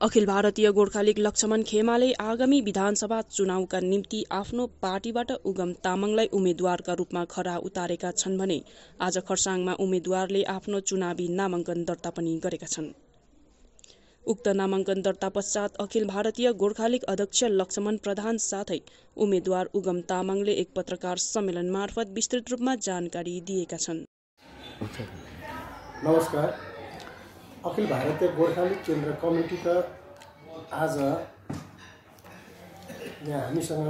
Akhil Bharatiya Gorkha league Laxman खेमाले आगामी विधानसभा चुनावका निम्ति आफ्नो पार्टीबाट उगम तामाङलाई उम्मेद्वारका रूपमा खरा उतारेका छन् भने आज खरसाङमा उम्मेद्वारले आफ्नो चुनावी नामाङ्कन दर्ता पनि गरेका छन्। उक्त नामाङ्कन दर्ता पश्चात अखिल भारतीय गोर्खा लीग अध्यक्ष लक्ष्मण प्रधान साथै उम्मेद्वार उगम तामाङले एक पत्रकार सम्मेलन मार्फत विस्तृत रूपमा जानकारी दिएका छन्। नमस्कार। अखिल भारतीय गोर्खाली केन्द्र कमिटीका आज यहाँ हामीसँग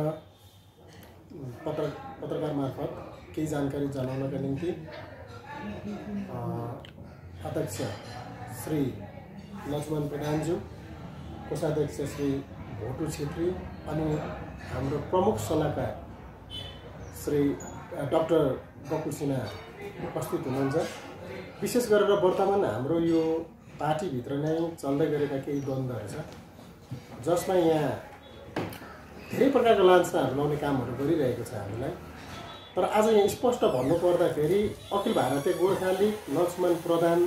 पत्र पत्रकार मार्फत केही जानकारी जनाउनका निम्ति अध्यक्ष श्री लक्ष्मण प्रधानज्यू कोषाध्यक्ष श्री भोटु छेत्री अनि हाम्रो प्रमुख सल्लाहकार श्री डक्टर बकुल सिन्हा उपस्थित हुनुहुन्छ। विशेष गरेर वर्तमान हाम्रो यो पार्टीभित्र नै चल्दै गरेका केही द्वन्द्वहरू छ। जसमा यहाँ धेरै प्रकारका लान्छनाहरू लाउने कामहरू गरिरहेको छ हामीलाई। तर आज यहाँ स्पष्ट भन्नुपर्दाखेरि अखिल भारतीय गोर्खा लिग लक्ष्मण प्रधान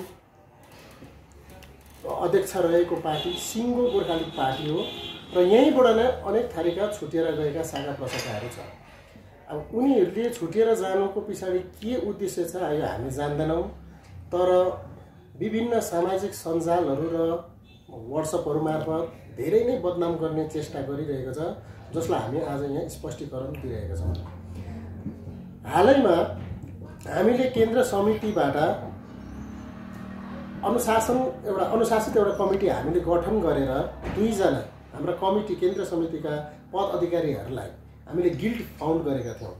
अध्यक्ष रहेको पार्टी सिङ्गो गोर्खा लिग पार्टी हो र यहीँबाट नै अनेक थरीका छुटेर गएका शाखा प्रशाखाहरू छ अब उनीहरूले छुटेर जानुको पछाडि के उद्देश्य छ यो हामी जान्दैनौँ तर विभिन्न सामाजिक सञ्जालहरू र वाट्सएपहरू मार्फत धेरै नै बदनाम गर्ने चेष्टा गरिरहेको छ जसलाई हामी आज यहाँ स्पष्टीकरण दिइरहेका छौँ। हालैमा हामीले केन्द्र समितिबाट अनुशासन एउटा अनुशासित एउटा कमिटी हामीले गठन गरेर दुईजना हाम्रा कमिटी केन्द्र समितिका पद अधिकारीहरूलाई हामीले गिल्ट फाउन्ड गरेका थियौँ।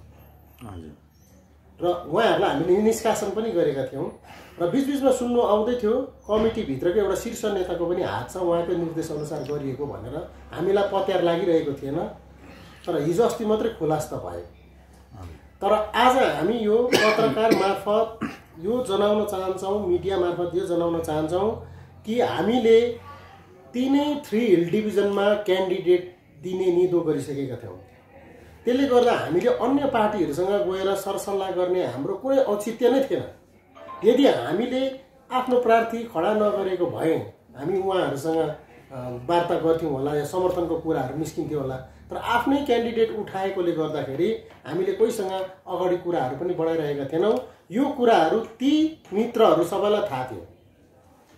र उहाँहरूलाई हामीले निष्कासन पनि गरेका थियौँ। र बिचबिचमा सुन्नु आउँदै थियो कमिटीभित्रको एउटा शीर्ष नेताको पनि हात छ उहाँकै निर्देशअनुसार गरिएको भनेर हामीलाई पत्यार लागिरहेको थिएन। तर हिजो अस्ति मात्रै खुलास्त भयो तर आज हामी यो पत्रकार मार्फत यो जनाउन चाहन्छौँ मिडिया मार्फत यो जनाउन चाहन्छौँ कि हामीले तिनै थ्री हिल डिभिजनमा क्यान्डिडेट दिने निदो गरिसकेका थियौँ। त्यसले गर्दा हामीले अन्य पार्टीहरूसँग गएर सरसल्लाह गर्ने हाम्रो कुनै औचित्य नै थिएन। यदि हामीले आफ्नो प्रार्थी खडा नगरेको भए हामी उहाँहरूसँग वार्ता गर्थ्यौँ होला या समर्थनको कुराहरू निस्किन्थ्यो होला तर आफ्नै क्यान्डिडेट उठाएकोले गर्दाखेरि हामीले कोहीसँग अगाडि कुराहरू पनि बढाइरहेका थिएनौँ। यो कुराहरू ती मित्रहरू सबैलाई थाहा थियो।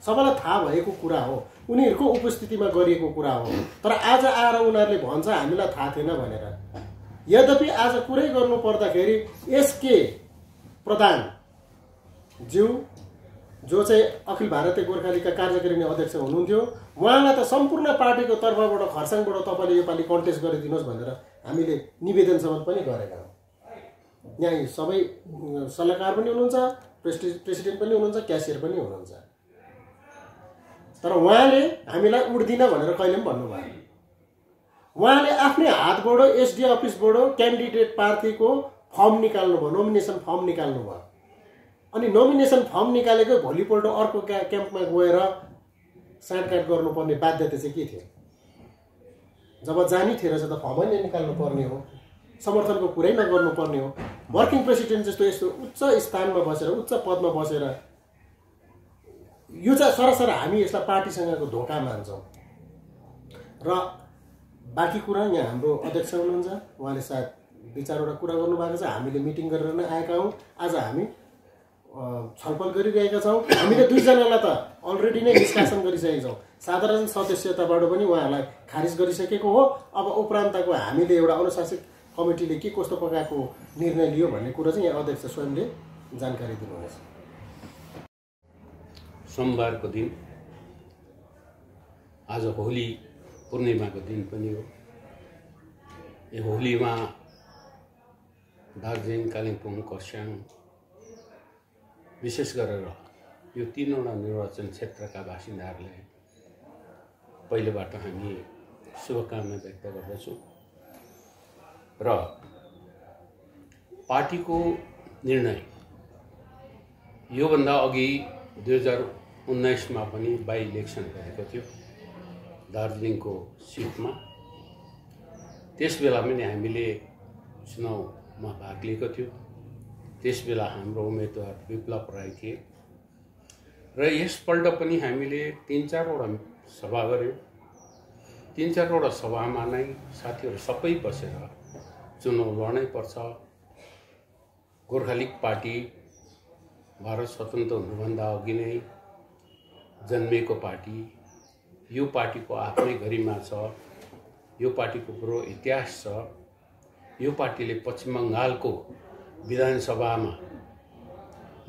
सबैलाई थाहा भएको कुरा हो। उनीहरूको उपस्थितिमा गरिएको कुरा हो। तर आज आएर उनीहरूले भन्छ हामीलाई थाहा थिएन भनेर। यद्यपि आज कुरै गर्नु पर्दाखेरि एसके प्रधान ज्यू जो चाहिँ अखिल भारतीय गोर्खा लीगका कार्यकारिणी अध्यक्ष हुनुहुन्थ्यो उहाँलाई त सम्पूर्ण पार्टीको तर्फबाट खरसाङबाट तपाईँले योपालि कन्टेस्ट गरिदिनुहोस् भनेर हामीले निवेदनसम्म पनि गरेका हौँ। यहाँ सबै सल्लाहकार पनि हुनुहुन्छ प्रेसि प्रेसिडेन्ट पनि हुनुहुन्छ क्यासियर पनि हुनुहुन्छ। तर उहाँले हामीलाई उड्दिन भनेर कहिले पनि भन्नुभयो उहाँले आफ्नै हातबाट एसडी अफिसबाट क्यान्डिडेट प्रार्थीको फर्म निकाल्नुभयो नोमिनेसन फर्म निकाल्नुभयो अनि नोमिनेसन फर्म निकालेको भोलिपल्ट अर्को क्या क्याम्पमा गएर साँडकाट गर्नुपर्ने बाध्यता चाहिँ के थियो? जब जानी थिएन चाहिँ त फर्मै नै निकाल्नु पर्ने हो समर्थनको कुरै नगर्नुपर्ने हो। वर्किङ प्रेसिडेन्ट जस्तो यस्तो उच्च स्थानमा बसेर उच्च पदमा बसेर यो चाहिँ सरसर हामी यसलाई पार्टीसँगको धोका मान्छौँ। र बाँकी कुरा यहाँ हाम्रो अध्यक्ष हुनुहुन्छ। उहाँले सायद दुई चारवटा कुरा गर्नुभएको छ। हामीले मिटिङ गरेर नै आएका हौँ। आज हामी छलफल गरिरहेका छौँ। हामीले दुईजनालाई त अलरेडी नै निष्कासन गरिसकेका छौँ। साधारण सदस्यताबाट पनि उहाँहरूलाई खारिज गरिसकेको हो। अब उपरान्तको हामीले एउटा अनुशासित कमिटीले के कस्तो प्रकारको निर्णय लियो भन्ने कुरो चाहिँ यहाँ अध्यक्ष स्वयंले जानकारी दिनुहुनेछ। सोमबारको दिन आज होली पूर्णिमाको दिन पनि हो। यो होलीमा दार्जिलिङ कालिम्पोङ खरसाङ विशेष गरेर यो तिनवटा निर्वाचन क्षेत्रका बासिन्दाहरूले पहिलोबाट हामी शुभकामना व्यक्त गर्दछौँ। र पार्टीको निर्णय योभन्दा अघि दुई हजार उन्नाइसमा पनि बाई इलेक्सन भएको थियो। दार्जिलिङको सिटमा। त्यस बेला पनि हामीले चुनावमा भाग लिएको थियो। त्यस बेला हाम्रो उम्मेदवार विप्लव राई थिए। र यसपल्ट पनि हामीले तिन चारवटा सभा गऱ्यौँ। तिन चारवटा सभामा नै साथीहरू सबै बसेर चुनाव लड्नै पर्छ। गोर्खा लिग पार्टी भारत स्वतन्त्र हुनुभन्दा अघि नै जन्मिएको पार्टी यो पार्टीको आफ्नै गरिमा छ यो पार्टीको पुरो इतिहास छ यो पार्टीले पश्चिम बङ्गालको विधानसभामा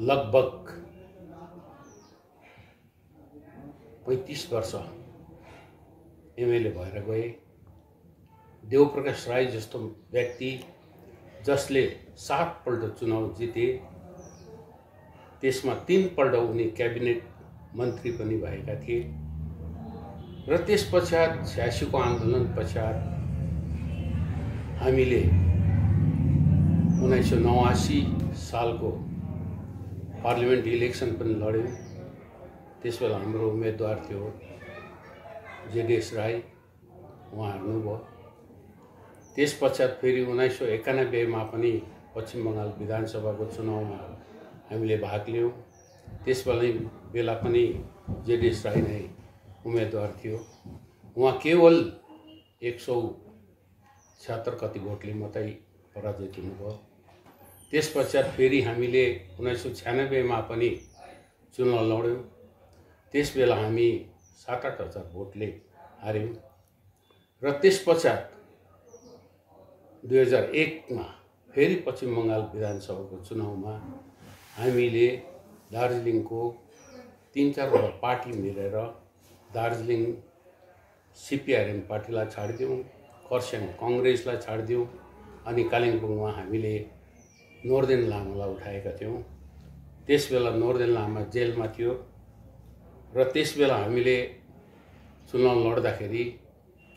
लगभग पैँतिस वर्ष एमएलए भएर गए। देवप्रकाश राई जस्तो व्यक्ति जसले सातपल्ट चुनाव जिते त्यसमा तिनपल्ट उनी क्याबिनेट मन्त्री पनि भएका थिए। र त्यस पश्चात छ्यासीको आन्दोलन पश्चात हामीले उन्नाइस सय नवासी सालको पार्लिमेन्ट इलेक्सन पनि लड्यौँ। त्यस बेला हाम्रो उम्मेदवार थियो जेडिएस राई उहाँ हार्नुभयो त्यस पश्चात फेरि उन्नाइस सय एकानब्बेमा पनि पश्चिम बङ्गाल विधानसभाको चुनावमा हामीले भाग लियौँ। त्यस बेला बेला पनि जेडिएस राई नै उम्मेदवार थियो। उहाँ केवल एक सौ छ्यात्तर कति भोटले मात्रै पराजित हुनुभयो। त्यस पश्चात फेरि हामीले उन्नाइस सौ छ्यानब्बेमा पनि चुनाव लड्यौँ। त्यस बेला हामी सात आठ हजार भोटले हार्यौँ। र त्यस पश्चात दुई हजार एकमा फेरि पश्चिम बङ्गाल विधानसभाको चुनावमा हामीले दार्जिलिङको तिन चारवटा पार्टी मिलेर दार्जिलिङ सिपिआरएम पार्टीलाई छाडिदिउँ खरसाङ कङ्ग्रेसलाई छाडिदिउँ अनि कालिम्पोङमा हामीले नोर्देन लामालाई उठाएका थियौँ। त्यस बेला नोर्देन लामा जेलमा थियो र त्यस बेला हामीले चुनाव लड्दाखेरि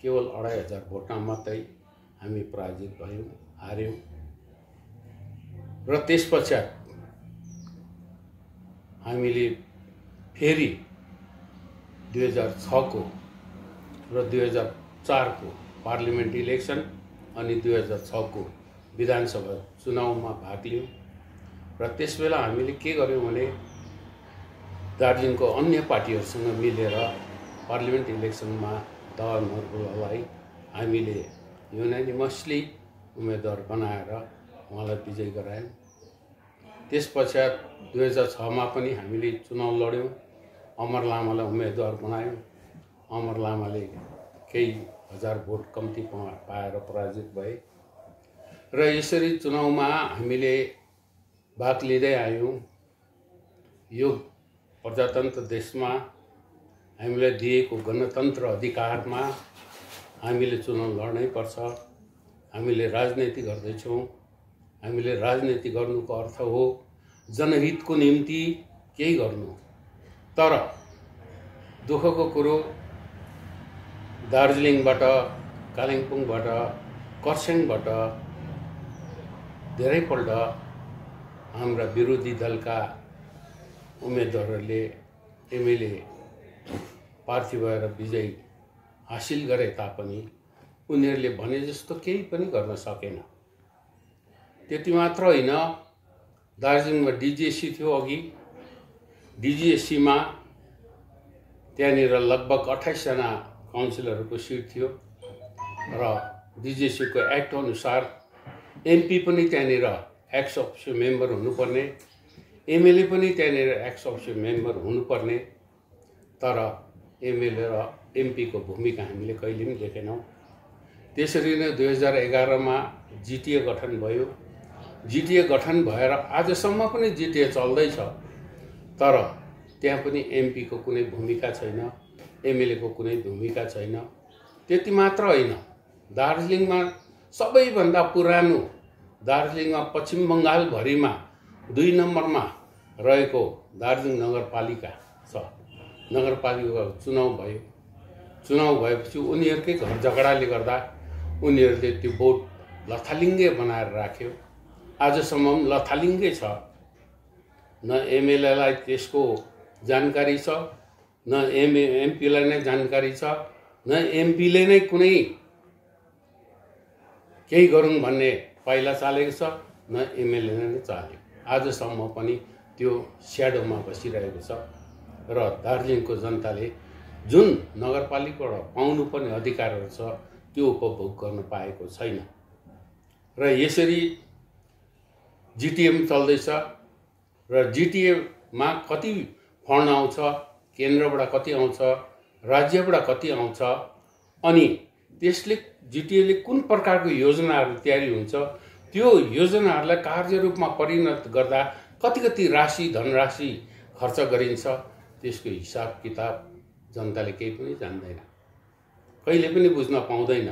केवल अढाई हजार भोटमा मात्रै हामी पराजित भयौँ हार्यौँ र त्यस पश्चात हामीले फेरि दुई हजार छको र दुई हजार चारको पार्लिमेन्ट इलेक्सन अनि दुई हजार छको विधानसभा चुनावमा भाग लियौँ। र त्यस बेला हामीले के गर्यौँ भने दार्जिलिङको अन्य पार्टीहरूसँग मिलेर पार्लिमेन्ट इलेक्सनमा दवा नरगोलालाई हामीले युनानिमसली उम्मेदवार बनाएर उहाँलाई विजय गरायौँ। त्यस पश्चात दुई हजार छमा पनि हामीले चुनाव लड्यौँ। अमर लामालाई उम्मेदवार बनायौँ। अमर लामाले केही हजार भोट कम्ती पाएर पराजित भए। र यसरी चुनावमा हामीले भाग लिँदै आयौँ। यो प्रजातन्त्र देशमा हामीलाई दिएको गणतन्त्र अधिकारमा हामीले चुनाव लड्नै पर्छ। हामीले राजनीति गर्दैछौँ। हामीले राजनीति गर्नुको अर्थ हो जनहितको निम्ति केही गर्नु। तर दुःखको कुरो दार्जिलिङबाट कालिम्पोङबाट खरसाङबाट धेरैपल्ट हाम्रा विरोधी दलका उम्मेदवारहरूले एमएलए प्रार्थी भएर विजय हासिल गरे तापनि उनीहरूले भने जस्तो केही पनि गर्न सकेन। त्यति मात्र होइन दार्जिलिङमा डिजिएससी थियो अघि। डिजिएससीमा त्यहाँनिर लगभग अठाइसजना काउन्सिलरहरूको सिट थियो र डिजिएससीको एक्ट अनुसार एमपी पनि त्यहाँनिर एक्स अफिसियो मेम्बर हुनुपर्ने एमएलए पनि त्यहाँनिर एक्स अफिसियो मेम्बर हुनुपर्ने तर एमएलए र एमपीको भूमिका हामीले कहिले पनि देखेनौँ। त्यसरी नै दुई हजार एघारमा जिटिए गठन भयो। जिटिए गठन भएर आजसम्म पनि जिटिए चल्दैछ। तर त्यहाँ पनि एमपीको कुनै भूमिका छैन एमएलएको कुनै भूमिका छैन। त्यति मात्र होइन। दार्जिलिङमा सबैभन्दा पुरानो दार्जिलिङमा पश्चिम बङ्गालभरिमा दुई नम्बरमा रहेको दार्जिलिङ नगरपालिका छ। नगरपालिकाको चुनाव भयो। चुनाव भएपछि उनीहरूकै घर झगडाले गर्दा उनीहरूले त्यो बोर्ड लथालिङ्गे बनाएर राख्यो। आजसम्म लथालिङ्गे छ। न एमएलएलाई त्यसको जानकारी छ न एमए एमपीलाई नै जानकारी छ न एमपीले नै कुनै केही गरौँ भन्ने पाइला चालेको छ न एमएलए नै चाल्यो आजसम्म पनि त्यो स्याडोमा बसिरहेको छ र दार्जिलिङको जनताले जुन नगरपालिकाबाट पाउनुपर्ने अधिकारहरू छ त्यो उपभोग गर्न पाएको छैन। र यसरी जिटिएम चल्दैछ र जिटिएमा कति फन्ड आउँछ केन्द्रबाट कति आउँछ राज्यबाट कति आउँछ अनि त्यसले जिटिएले कुन प्रकारको योजनाहरू तयारी हुन्छ त्यो योजनाहरूलाई कार्यरूपमा परिणत गर्दा कति कति राशि धनराशि खर्च गरिन्छ त्यसको हिसाब किताब जनताले केही पनि जान्दैन। कहिले पनि बुझ्न पाउँदैन।